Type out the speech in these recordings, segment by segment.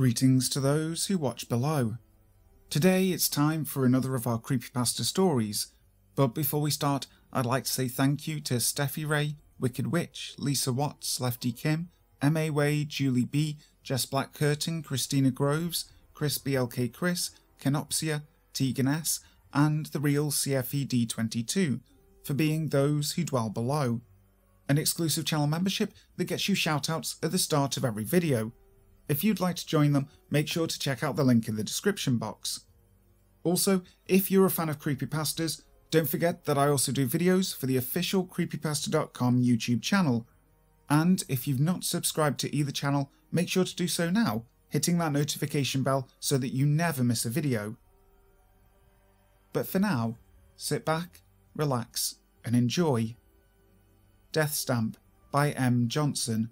Greetings to those who watch below. Today it's time for another of our creepypasta stories, but before we start, I'd like to say thank you to Steffi Ray, Wicked Witch, Lisa Watts, Lefty Kim, M.A. Wade, Julie B, Jess Black Curtin, Christina Groves, Chris BLK Chris, Kenopsia, Tegan S, and the real CFE D22 for being those who dwell below. An exclusive channel membership that gets you shoutouts at the start of every video. If you'd like to join them, make sure to check out the link in the description box. Also, if you're a fan of creepypastas, don't forget that I also do videos for the official creepypasta.com YouTube channel. And if you've not subscribed to either channel, make sure to do so now, hitting that notification bell so that you never miss a video. But for now, sit back, relax, and enjoy. Death Stamp by M. Johnson.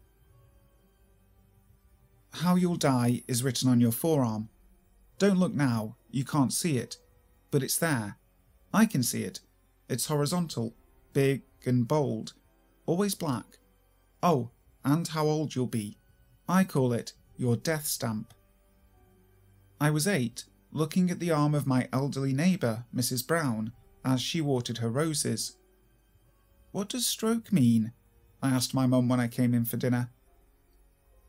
How you'll die is written on your forearm. Don't look now, you can't see it, but it's there. I can see it. It's horizontal, big and bold, always black. Oh, and how old you'll be. I call it your death stamp. I was eight, looking at the arm of my elderly neighbour, Mrs. Brown, as she watered her roses. What does stroke mean? I asked my mum when I came in for dinner.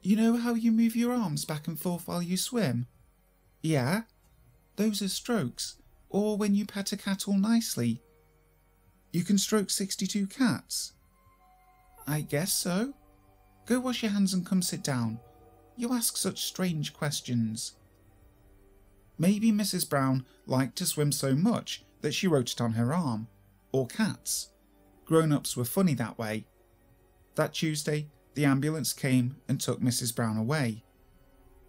You know how you move your arms back and forth while you swim? Yeah. Those are strokes, or when you pet a cat all nicely. You can stroke 62 cats? I guess so. Go wash your hands and come sit down. You ask such strange questions. Maybe Mrs. Brown liked to swim so much that she wrote it on her arm. Or cats. Grown ups were funny that way. That Tuesday, the ambulance came and took Mrs. Brown away.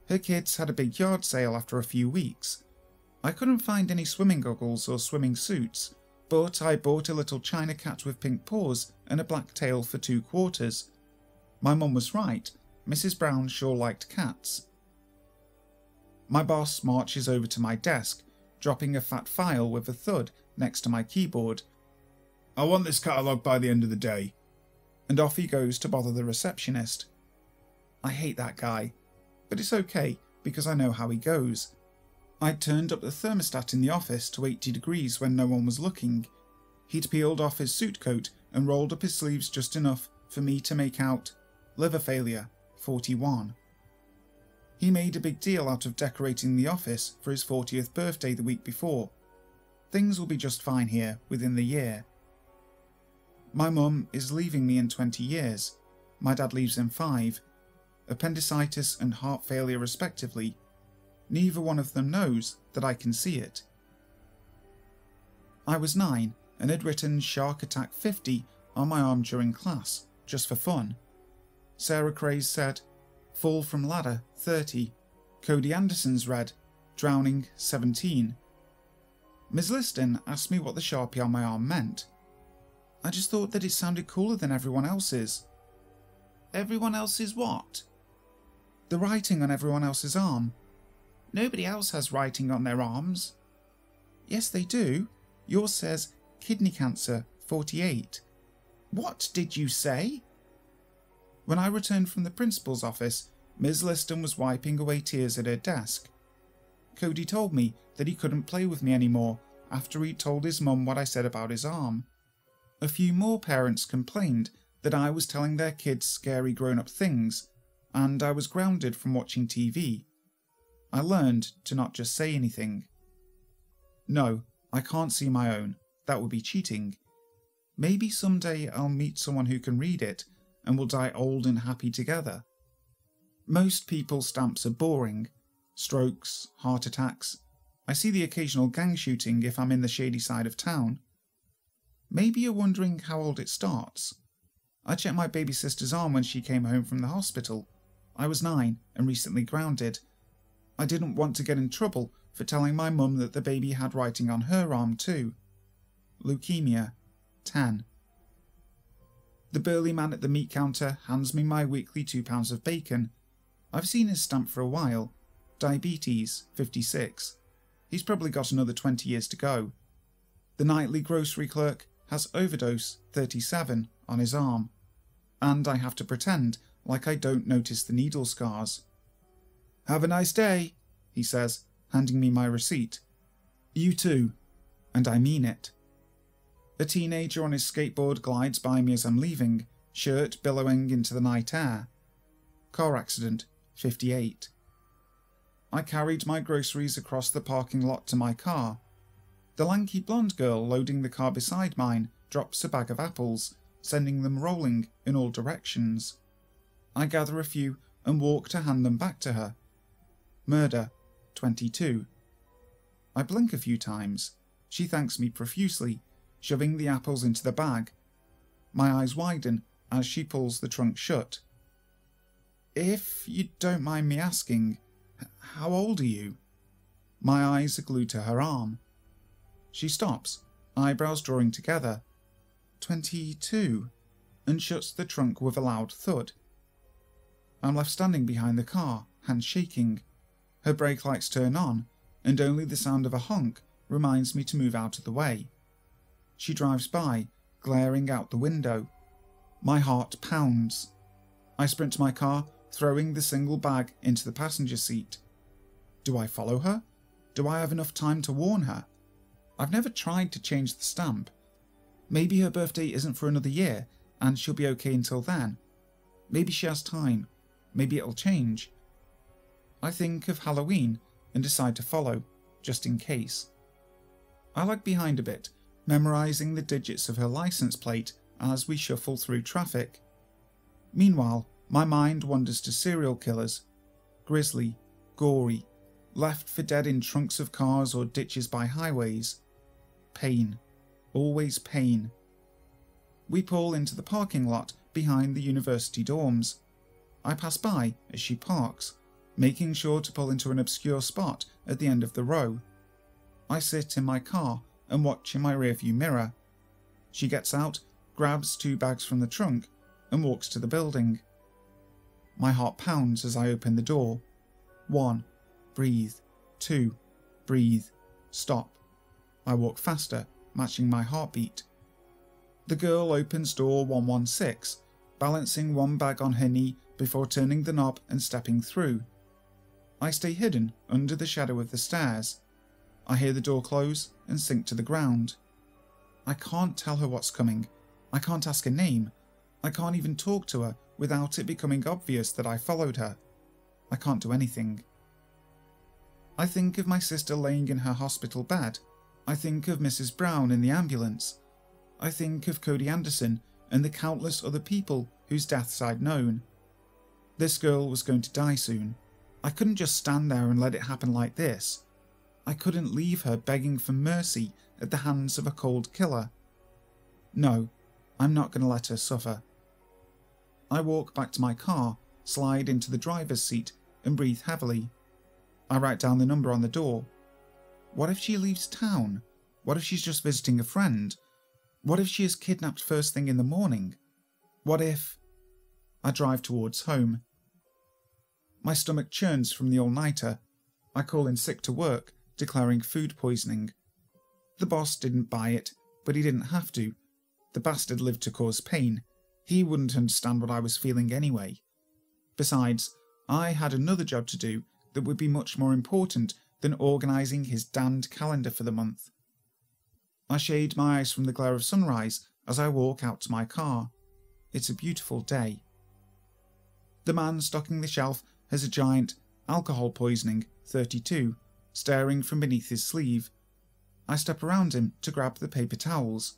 Her kids had a big yard sale after a few weeks. I couldn't find any swimming goggles or swimming suits, but I bought a little china cat with pink paws and a black tail for two quarters. My mum was right, Mrs. Brown sure liked cats. My boss marches over to my desk, dropping a fat file with a thud next to my keyboard. I want this catalogue by the end of the day. And off he goes to bother the receptionist. I hate that guy, but it's okay because I know how he goes. I'd turned up the thermostat in the office to 80 degrees when no one was looking. He'd peeled off his suit coat and rolled up his sleeves just enough for me to make out liver failure 41. He made a big deal out of decorating the office for his 40th birthday the week before. Things will be just fine here within the year. My mum is leaving me in 20 years. My dad leaves in 5. Appendicitis and heart failure, respectively. Neither one of them knows that I can see it. I was 9 and had written Shark Attack 50 on my arm during class, just for fun. Sarah Craze said, Fall from ladder 30. Cody Anderson's read, Drowning 17. Ms. Liston asked me what the sharpie on my arm meant. I just thought that it sounded cooler than everyone else's. Everyone else's what? The writing on everyone else's arm. Nobody else has writing on their arms. Yes, they do. Yours says kidney cancer 48. What did you say? When I returned from the principal's office, Ms. Liston was wiping away tears at her desk. Cody told me that he couldn't play with me anymore after he'd told his mum what I said about his arm. A few more parents complained that I was telling their kids scary grown up things, and I was grounded from watching TV. I learned to not just say anything. No, I can't see my own. That would be cheating. Maybe someday I'll meet someone who can read it and we'll die old and happy together. Most people's stamps are boring strokes, heart attacks. I see the occasional gang shooting if I'm in the shady side of town. Maybe you're wondering how old it starts. I checked my baby sister's arm when she came home from the hospital. I was nine and recently grounded. I didn't want to get in trouble for telling my mum that the baby had writing on her arm too. Leukemia, 10. The burly man at the meat counter hands me my weekly two pounds of bacon. I've seen his stamp for a while. Diabetes, 56. He's probably got another 20 years to go. The nightly grocery clerk has overdose, 37, on his arm. And I have to pretend like I don't notice the needle scars. Have a nice day, he says, handing me my receipt. You too. And I mean it. A teenager on his skateboard glides by me as I'm leaving, shirt billowing into the night air. Car accident, 58. I carried my groceries across the parking lot to my car. The lanky blonde girl loading the car beside mine drops a bag of apples, sending them rolling in all directions. I gather a few and walk to hand them back to her. Murder, 22. I blink a few times. She thanks me profusely, shoving the apples into the bag. My eyes widen as she pulls the trunk shut. If you don't mind me asking, how old are you? My eyes are glued to her arm. She stops, eyebrows drawing together. Twenty-two, and shuts the trunk with a loud thud. I'm left standing behind the car, hands shaking. Her brake lights turn on, and only the sound of a honk reminds me to move out of the way. She drives by, glaring out the window. My heart pounds. I sprint to my car, throwing the single bag into the passenger seat. Do I follow her? Do I have enough time to warn her? I've never tried to change the stamp. Maybe her birthday isn't for another year, and she'll be okay until then. Maybe she has time. Maybe it'll change. I think of Halloween and decide to follow, just in case. I lag behind a bit, memorising the digits of her licence plate as we shuffle through traffic. Meanwhile, my mind wanders to serial killers. Grisly, gory, left for dead in trunks of cars or ditches by highways. Pain. Always pain. We pull into the parking lot behind the university dorms. I pass by as she parks, making sure to pull into an obscure spot at the end of the row. I sit in my car and watch in my rearview mirror. She gets out, grabs two bags from the trunk, and walks to the building. My heart pounds as I open the door. One, breathe. Two, breathe. Stop. I walk faster, matching my heartbeat. The girl opens door 116, balancing one bag on her knee before turning the knob and stepping through. I stay hidden under the shadow of the stairs. I hear the door close and sink to the ground. I can't tell her what's coming. I can't ask her name. I can't even talk to her without it becoming obvious that I followed her. I can't do anything. I think of my sister laying in her hospital bed. I think of Mrs. Brown in the ambulance. I think of Cody Anderson and the countless other people whose deaths I'd known. This girl was going to die soon. I couldn't just stand there and let it happen like this. I couldn't leave her begging for mercy at the hands of a cold killer. No, I'm not going to let her suffer. I walk back to my car, slide into the driver's seat, and breathe heavily. I write down the number on the door. What if she leaves town? What if she's just visiting a friend? What if she is kidnapped first thing in the morning? What if. I drive towards home. My stomach churns from the all nighter. I call in sick to work, declaring food poisoning. The boss didn't buy it, but he didn't have to. The bastard lived to cause pain. He wouldn't understand what I was feeling anyway. Besides, I had another job to do that would be much more important than organising his damned calendar for the month. I shade my eyes from the glare of sunrise as I walk out to my car. It's a beautiful day. The man stocking the shelf has a giant alcohol poisoning 32 staring from beneath his sleeve. I step around him to grab the paper towels.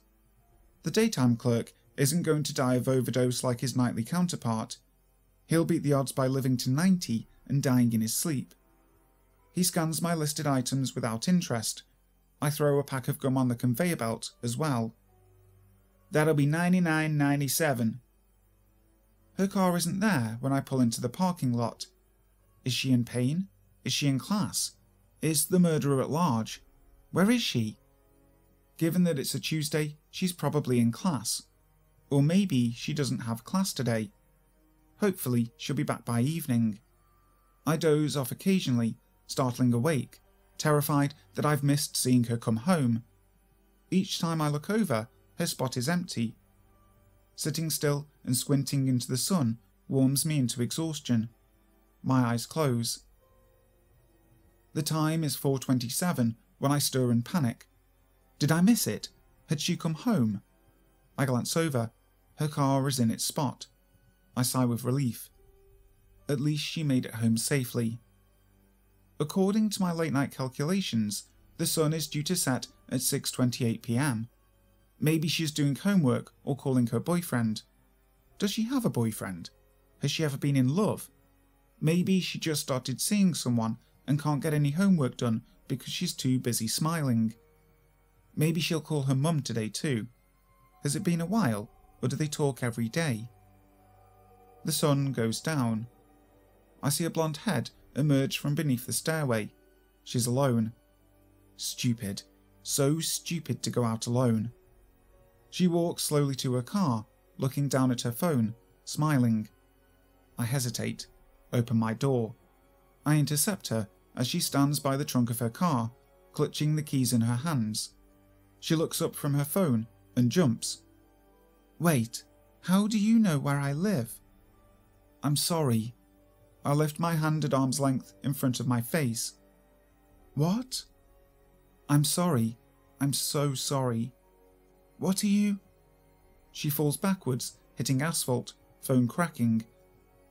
The daytime clerk isn't going to die of overdose like his nightly counterpart. He'll beat the odds by living to 90 and dying in his sleep. He scans my listed items without interest. I throw a pack of gum on the conveyor belt as well. That'll be 99.97. Her car isn't there when I pull into the parking lot. Is she in pain? Is she in class? Is the murderer at large? Where is she? Given that it's a Tuesday, she's probably in class. Or maybe she doesn't have class today. Hopefully, she'll be back by evening. I doze off occasionally, startling awake, terrified that I've missed seeing her come home. Each time I look over, her spot is empty. Sitting still and squinting into the sun warms me into exhaustion. My eyes close. The time is 4.27 when I stir in panic. Did I miss it? Had she come home? I glance over. Her car is in its spot. I sigh with relief. At least she made it home safely. According to my late night calculations, the sun is due to set at 6:28 p.m. Maybe she's doing homework or calling her boyfriend. Does she have a boyfriend? Has she ever been in love? Maybe she just started seeing someone and can't get any homework done because she's too busy smiling. Maybe she'll call her mum today too. Has it been a while, or do they talk every day? The sun goes down. I see a blonde head emerge from beneath the stairway. She's alone. Stupid. So stupid to go out alone. She walks slowly to her car, looking down at her phone, smiling. I hesitate, open my door. I intercept her as she stands by the trunk of her car, clutching the keys in her hands. She looks up from her phone and jumps. Wait, how do you know where I live? I'm sorry. I lift my hand at arm's length in front of my face. What? I'm sorry. I'm so sorry. What are you? She falls backwards, hitting asphalt, phone cracking.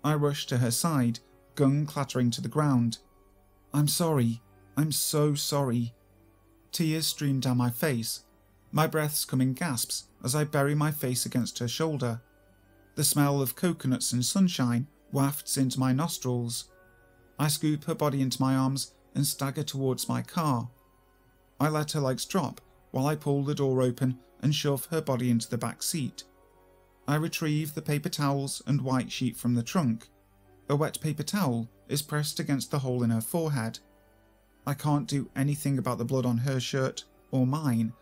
I rush to her side, gun clattering to the ground. I'm sorry. I'm so sorry. Tears stream down my face. My breaths come in gasps as I bury my face against her shoulder. The smell of coconuts and sunshine wafts into my nostrils. I scoop her body into my arms and stagger towards my car. I let her legs drop while I pull the door open and shove her body into the back seat. I retrieve the paper towels and white sheet from the trunk. A wet paper towel is pressed against the hole in her forehead. I can't do anything about the blood on her shirt or mine,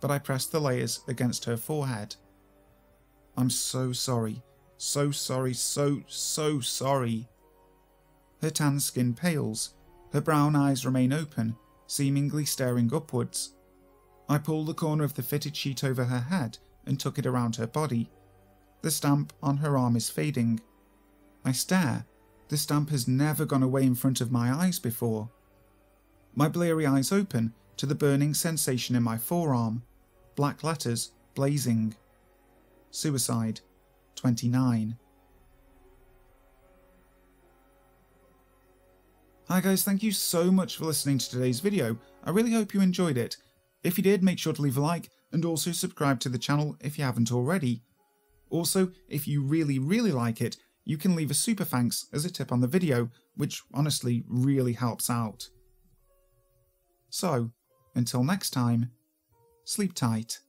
but I press the layers against her forehead. I'm so sorry, so sorry, so, so sorry. Her tan skin pales, her brown eyes remain open, seemingly staring upwards. I pull the corner of the fitted sheet over her head and tuck it around her body. The stamp on her arm is fading. I stare. The stamp has never gone away in front of my eyes before. My bleary eyes open to the burning sensation in my forearm. Black letters blazing. Suicide 29. Hi guys, thank you so much for listening to today's video. I really hope you enjoyed it. If you did, make sure to leave a like and also subscribe to the channel if you haven't already. Also, if you really, really like it, you can leave a super thanks as a tip on the video, which honestly really helps out. So, until next time, sleep tight.